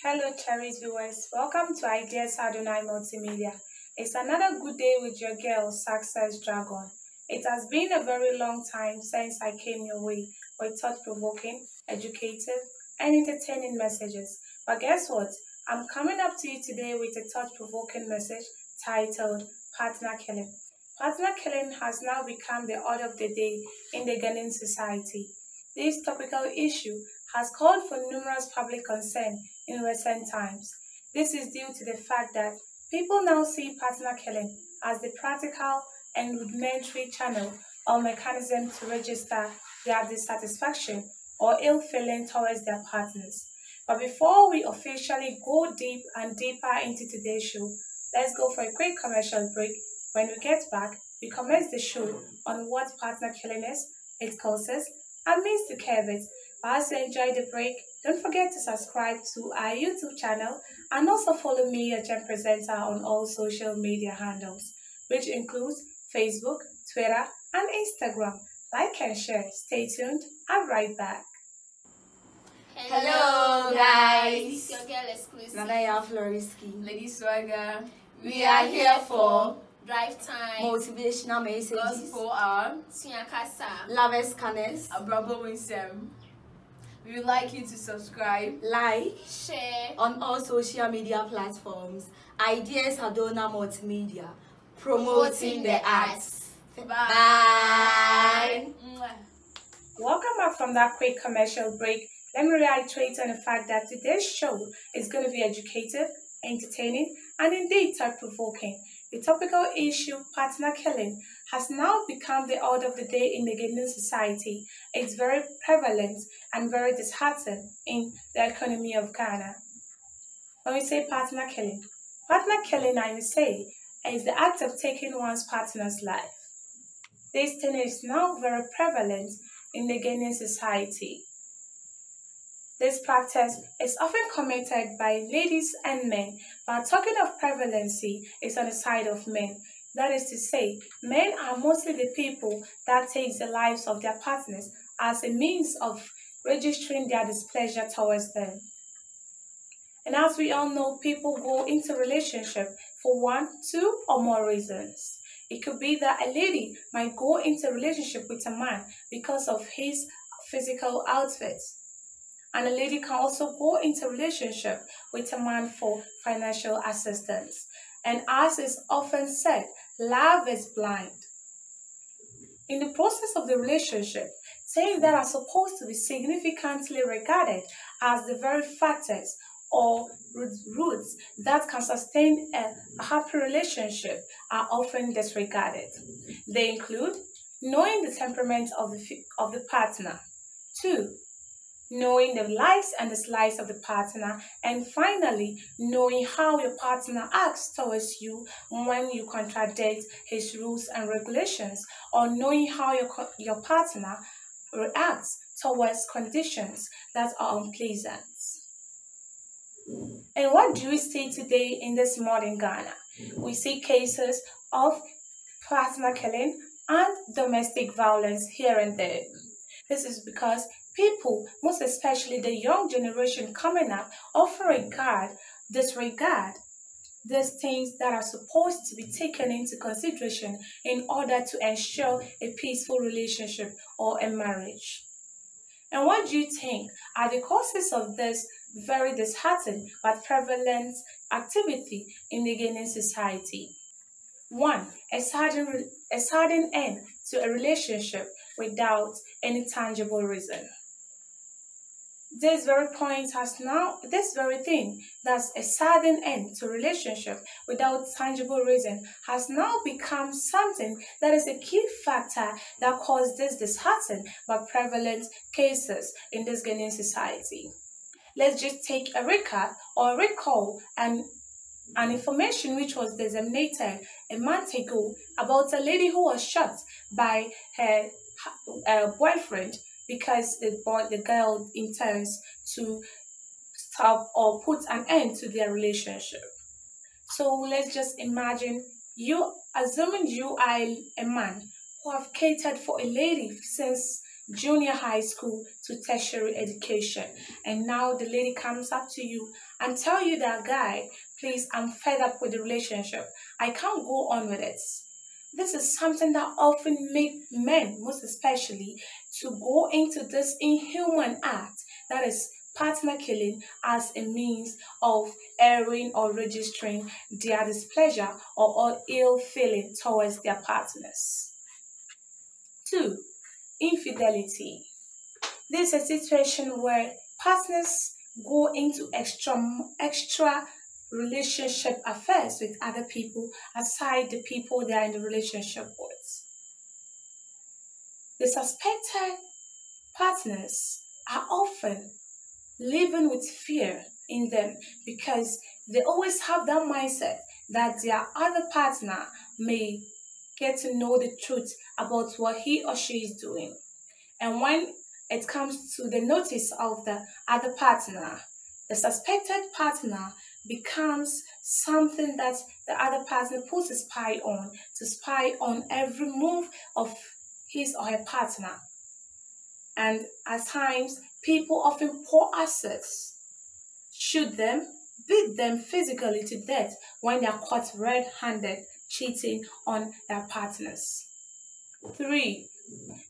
Hello, cherished viewers. Welcome to Ideas Adonai Multimedia. It's another good day with your girl, Success Dragon. It has been a very long time since I came your way with thought-provoking, educative, and entertaining messages. But guess what? I'm coming up to you today with a thought-provoking message titled Partner Killing. Partner killing has now become the order of the day in the Ghanaian society. This topical issue has called for numerous public concern in recent times. This is due to the fact that people now see partner killing as the practical and rudimentary channel or mechanism to register their dissatisfaction or ill feeling towards their partners. But before we officially go deep and deeper into today's show, let's go for a quick commercial break. When we get back, we commence the show on what partner killing is, its causes, and means to curb it as you enjoy the break, don't forget to subscribe to our YouTube channel and also follow me, a gem presenter, on all social media handles, which includes Facebook, Twitter, and Instagram. Like and share. Stay tuned. I'll be right back. Hello, guys. Your girl exclusive. Nanaya Floriski. Lady Swagger. We are here for Drive Time. motivational messages, Gospel um, Hour. Siakasa. lovers connects, Abrabo Winsem. We would like you to subscribe, like share, on all social media platforms. Ideas Adonai Multimedia, promoting Promoting the the arts. Bye. Bye. Welcome back from that quick commercial break. Let me reiterate on the fact that today's show is going to be educative, entertaining, and indeed thought provoking. The topical issue, partner killing, has now become the order of the day in the Ghanaian society. It's very prevalent and very disheartening in the economy of Ghana. When we say partner killing, partner killing, I will say, is the act of taking one's partner's life. This thing is now very prevalent in the Ghanaian society. This practice is often committed by ladies and men, but talking of prevalency is on the side of men. That is to say, men are mostly the people that takes the lives of their partners as a means of registering their displeasure towards them. And as we all know, people go into relationship for one, two, or more reasons. It could be that a lady might go into relationship with a man because of his physical outfit. And a lady can also go into relationship with a man for financial assistance. And as is often said, love is blind. In the process of the relationship, things that are supposed to be significantly regarded as the very factors or roots that can sustain a happy relationship are often disregarded. They include knowing the temperament of the, of the partner, two, knowing the likes and dislikes of the partner, and finally, knowing how your partner acts towards you when you contradict his rules and regulations, or knowing how your, your partner reacts towards conditions that are unpleasant. And what do we see today in this modern Ghana? We see cases of partner killing and domestic violence here and there. This is because people, most especially the young generation coming up, often regard, disregard these things that are supposed to be taken into consideration in order to ensure a peaceful relationship or a marriage. And what do you think are the causes of this very disheartening but prevalent activity in the Ghanaian society? One, a sudden, a sudden end to a relationship without any tangible reason. This very point has now, this very thing, that's a sudden end to relationship without tangible reason, has now become something that is a key factor that caused this disheartening but prevalent cases in this Ghanaian society. Let's just take a recap or recall and an information which was disseminated a month ago about a lady who was shot by her uh, boyfriend because the boy, the girl intends to stop or put an end to their relationship. So let's just imagine you, assuming you are a man who have catered for a lady since junior high school to tertiary education. And now the lady comes up to you and tell you that guy, please, I'm fed up with the relationship. I can't go on with it. This is something that often make men, most especially, to go into this inhuman act that is partner killing as a means of airing or registering their displeasure or, or ill feeling towards their partners. Two, infidelity. This is a situation where partners go into extra extra relationship affairs with other people aside the people they are in the relationship with. The suspected partners are often living with fear in them because they always have that mindset that their other partner may get to know the truth about what he or she is doing. And when it comes to the notice of the other partner, the suspected partner becomes something that the other partner puts a spy on to spy on every move of his or her partner. And at times, people often pour acids, shoot them, beat them physically to death when they are caught red handed cheating on their partners. 3.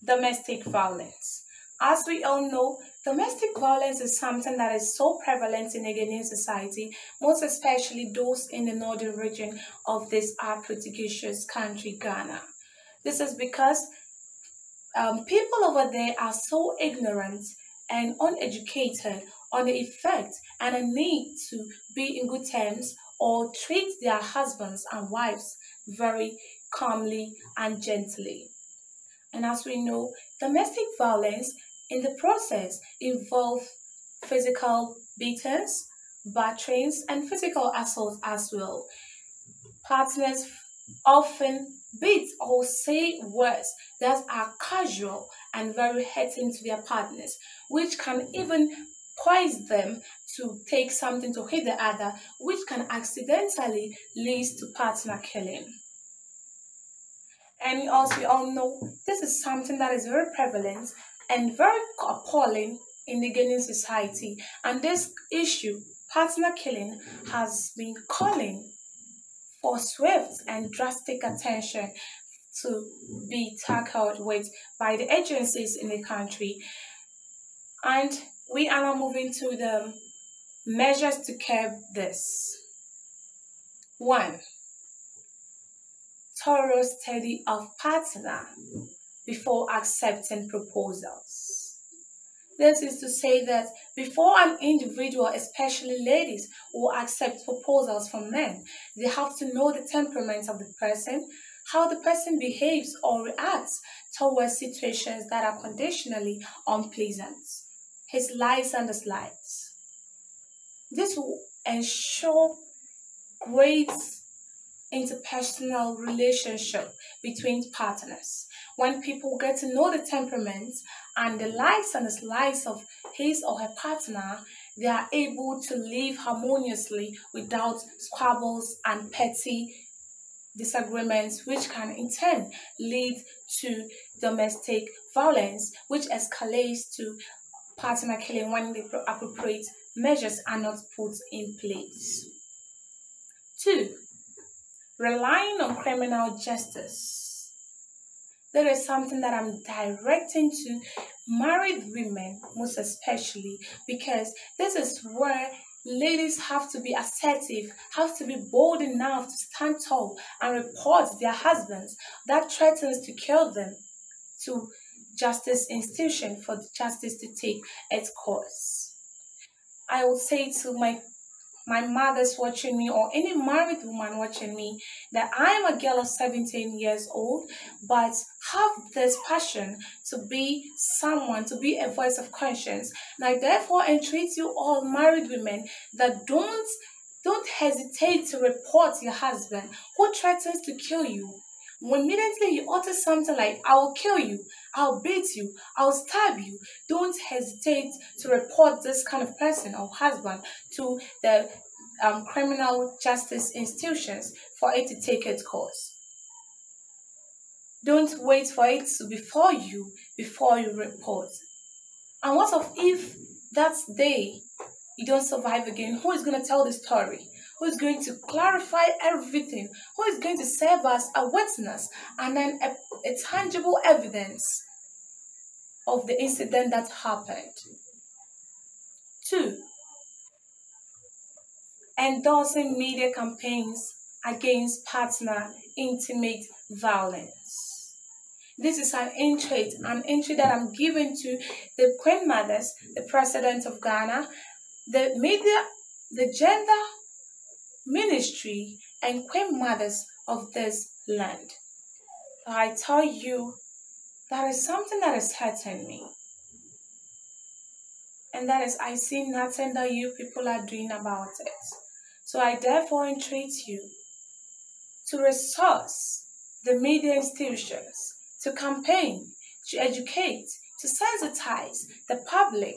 Domestic violence. As we all know, domestic violence is something that is so prevalent in Ghanaian society, most especially those in the northern region of this our prestigious country, Ghana. This is because um, people over there are so ignorant and uneducated on the effect and a need to be in good terms or treat their husbands and wives very calmly and gently. And as we know, domestic violence in the process involve physical beatings, batterings, and physical assault as well. Partners often beat or say words that are casual and very hurting to their partners, which can even cause them to take something to hit the other, which can accidentally lead to partner killing. And also, we all know this is something that is very prevalent and very appalling in the Ghanaian society. And this issue, partner killing, has been calling for swift and drastic attention to be tackled with by the agencies in the country. And we are now moving to the measures to curb this. One, thorough study of partner before accepting proposals. This is to say that before an individual, especially ladies, will accept proposals from men, they have to know the temperament of the person, how the person behaves or reacts towards situations that are conditionally unpleasant, his likes and dislikes. This will ensure great interpersonal relationship between partners. When people get to know the temperament and the likes and dislikes of his or her partner, they are able to live harmoniously without squabbles and petty disagreements, which can in turn lead to domestic violence, which escalates to partner killing when the appropriate measures are not put in place. Two, relying on criminal justice. That is something that I'm directing to married women, most especially, because this is where ladies have to be assertive, have to be bold enough to stand tall and report their husbands that threatens to kill them to justice institution for justice to take its course. I will say to my my mother's watching me or any married woman watching me that I am a girl of 17 years old but have this passion to be someone, to be a voice of conscience. And I therefore entreat you all married women that don't don't hesitate to report your husband who threatens to kill you immediately you utter something like, I will kill you, I'll beat you, I'll stab you, don't hesitate to report this kind of person or husband to the um, criminal justice institutions for it to take its course. Don't wait for it to befall you before you report. And what if that day you don't survive again? Who is going to tell the story? Who is going to clarify everything? Who is going to serve as a witness and then a, a tangible evidence of the incident that happened? Two, endorsing media campaigns against partner intimate violence. This is an entry, an entry that I'm giving to the Queen Mothers, the President of Ghana, the media, the gender ministry, and Queen Mothers of this land. I tell you, that is something that is hurting me. And that is, I see nothing that you people are doing about it. So I therefore entreat you to resource the media institutions, to campaign, to educate, to sensitize the public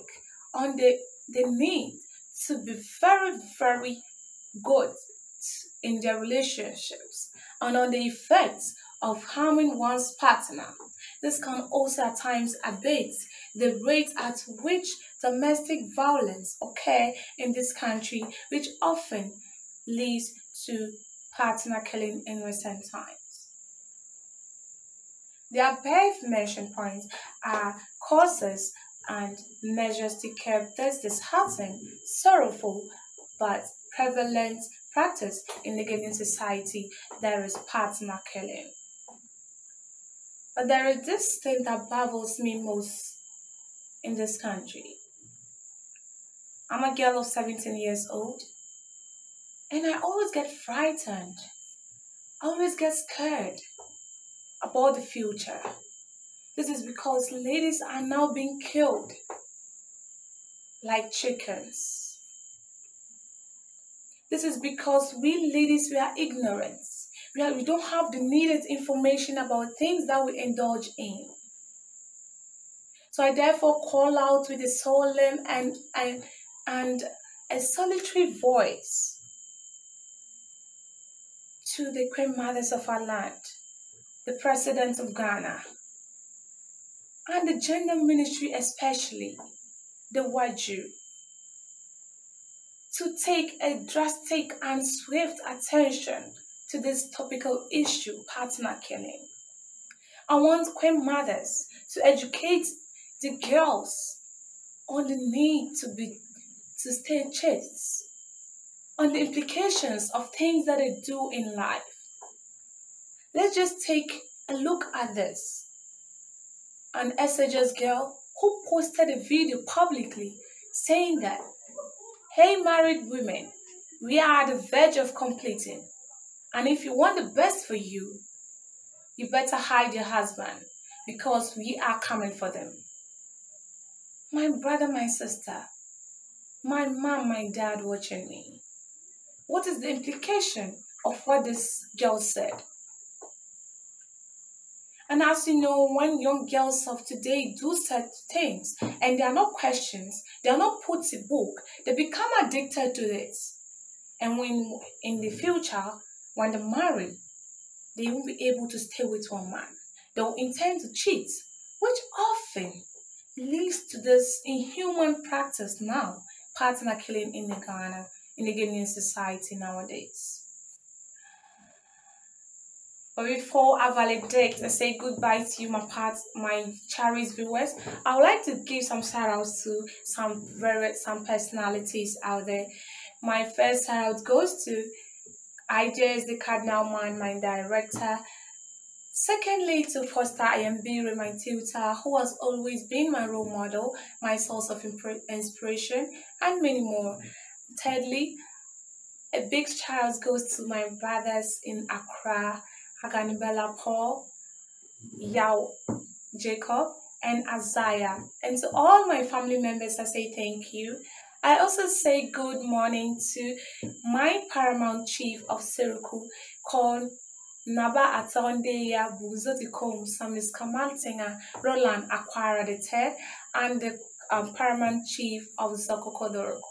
on the, the need to be very, very good in their relationships and on the effects of harming one's partner. This can also at times abate the rate at which domestic violence occur in this country, which often leads to partner killing in recent times. The above mentioned points are causes and measures to curb this disheartening, sorrowful, but prevalent practice in the Ghanaian society there is partner killing. But there is this thing that baffles me most in this country. I'm a girl of 17 years old and I always get frightened, I always get scared about the future. This is because ladies are now being killed like chickens. This is because we ladies, we are ignorant. We, are, we don't have the needed information about things that we indulge in. So I therefore call out with a solemn and, and, and a solitary voice to the Queen Mothers of our land, the President of Ghana, and the Gender Ministry, especially the Waju, to take a drastic and swift attention to this topical issue, partner killing. I want Queen Mothers to educate the girls on the need to be to stay chaste on the implications of things that they do in life. Let's just take a look at this. An SHS girl who posted a video publicly saying that, Hey, married women, we are at the verge of completing. And if you want the best for you, you better hide your husband because we are coming for them. My brother, my sister, my mom, my dad watching me. What is the implication of what this girl said? And as you know, when young girls of today do such things and they are not questions, they are not put to book, they become addicted to it. And when in the future, when they marry, they won't be able to stay with one man. They will intend to cheat, which often leads to this inhuman practice now, partner killing in the Ghana in the Ghanaian society nowadays. Before I validate and say goodbye to you, my part, my cherished viewers, I would like to give some shout outs to some very some personalities out there. My first shout out goes to IJS the Cardinal Man, my director. Secondly, to Foster IMB, my tutor, who has always been my role model, my source of inspiration, and many more. Thirdly, a big shout out goes to my brothers in Accra, Haganibela Paul, Yao Jacob, and Isaiah. And to all my family members, I say thank you. I also say good morning to my paramount chief of Seruku called Naba Atondeya Buzotikom Samis Kamaltenga Roland Aquara the Third and the um, paramount chief of Zokokodoroko.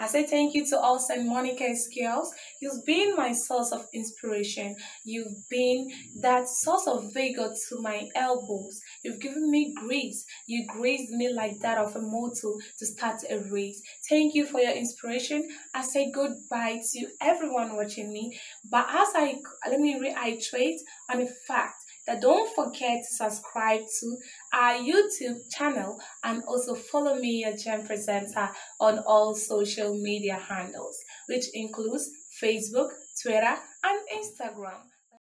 I say thank you to all St. Monica skills. You've been my source of inspiration. You've been that source of vigor to my elbows. You've given me grace. You graced me like that of a mortal to start a race. Thank you for your inspiration. I say goodbye to everyone watching me. But as I let me reiterate on the fact don't forget to subscribe to our YouTube channel and also follow me, your gem presenter, on all social media handles, which includes Facebook, Twitter, and Instagram.